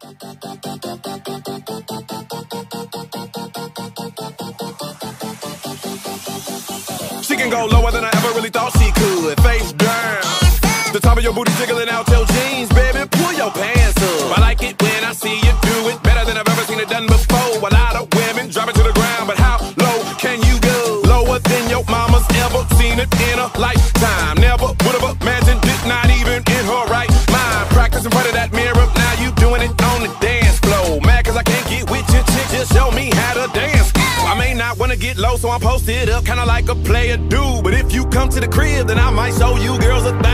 She can go lower than I ever really thought she could. Face down. The top of your booty jiggling out your jeans, baby. Pull your pants up. I like it when I see you do it better than I've ever seen it done before. A lot of women drop it to the ground, but how low can you go? Lower than your mama's ever seen it in a lifetime. Never would have imagined it, not even in her right mind. Practice in how to dance. I may not wanna get low, so I'm posted up, kinda like a player dude. But if you come to the crib, then I might show you girls a thing